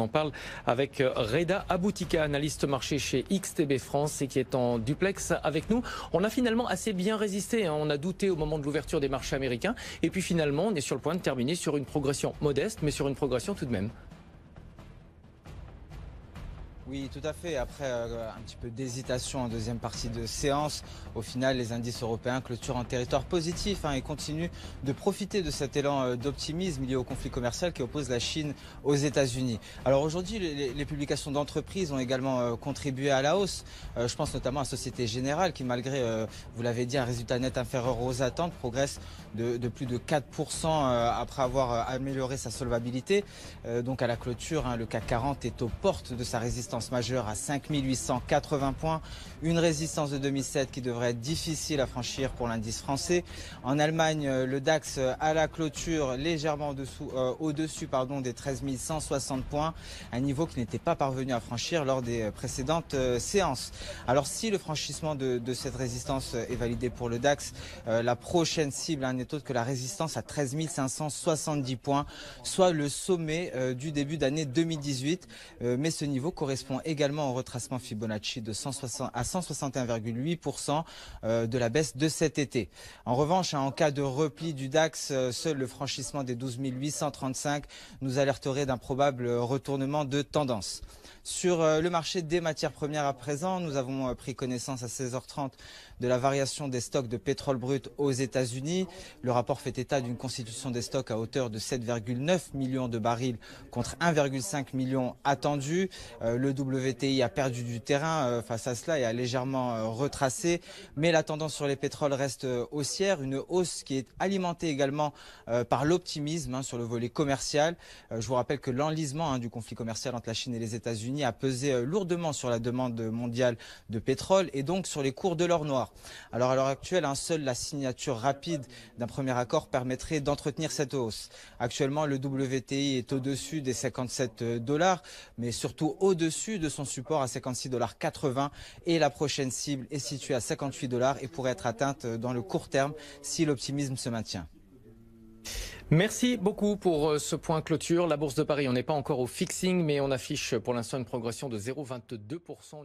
On en parle avec Reda Aboutika, analyste marché chez XTB France et qui est en duplex avec nous. On a finalement assez bien résisté. Hein. On a douté au moment de l'ouverture des marchés américains. Et puis finalement, on est sur le point de terminer sur une progression modeste, mais sur une progression tout de même. Oui, tout à fait. Après euh, un petit peu d'hésitation en deuxième partie de séance, au final, les indices européens clôturent en territoire positif hein, et continuent de profiter de cet élan euh, d'optimisme lié au conflit commercial qui oppose la Chine aux États-Unis. Alors aujourd'hui, les, publications d'entreprises ont également euh, contribué à la hausse. je pense notamment à Société Générale qui, malgré, vous l'avez dit, un résultat net inférieur aux attentes, progresse de, plus de 4% après avoir amélioré sa solvabilité. donc à la clôture, hein, le CAC 40 est aux portes de sa résistance majeure à 5880 points. Une résistance de 2007 qui devrait être difficile à franchir pour l'indice français. En Allemagne, euh, le DAX euh, à la clôture légèrement euh, au-dessus pardon, des 13 160 points, un niveau qui n'était pas parvenu à franchir lors des précédentes séances. Alors si le franchissement de, cette résistance est validé pour le DAX, la prochaine cible hein, n'est autre que la résistance à 13 570 points, soit le sommet du début d'année 2018. mais ce niveau correspond également au retracement Fibonacci de 160 à 161,8% euh, de la baisse de cet été. En revanche, hein, en cas de repli du DAX, euh, seul le franchissement des 12 835 nous alerterait d'un probable retournement de tendance. Sur euh, le marché des matières premières à présent, nous avons pris connaissance à 16h30 de la variation des stocks de pétrole brut aux États-Unis. Le rapport fait état d'une constitution des stocks à hauteur de 7,9 millions de barils contre 1,5 million attendu. Le WTI a perdu du terrain euh, face à cela et a légèrement euh, retracé. Mais la tendance sur les pétroles reste euh, haussière, une hausse qui est alimentée également par l'optimisme hein, sur le volet commercial. Je vous rappelle que l'enlisement hein, du conflit commercial entre la Chine et les États-Unis a pesé lourdement sur la demande mondiale de pétrole et donc sur les cours de l'or noir. Alors à l'heure actuelle, un seul la signature rapide d'un premier accord permettrait d'entretenir cette hausse. Actuellement, le WTI est au-dessus des 57 dollars, mais surtout au-dessus de son support à 56,80 dollars et la prochaine cible est située à 58 dollars et pourrait être atteinte dans le court terme si l'optimisme se maintient. Merci beaucoup pour euh, ce point clôture. La Bourse de Paris, on n'est pas encore au fixing, mais on affiche pour l'instant une progression de 0,22%.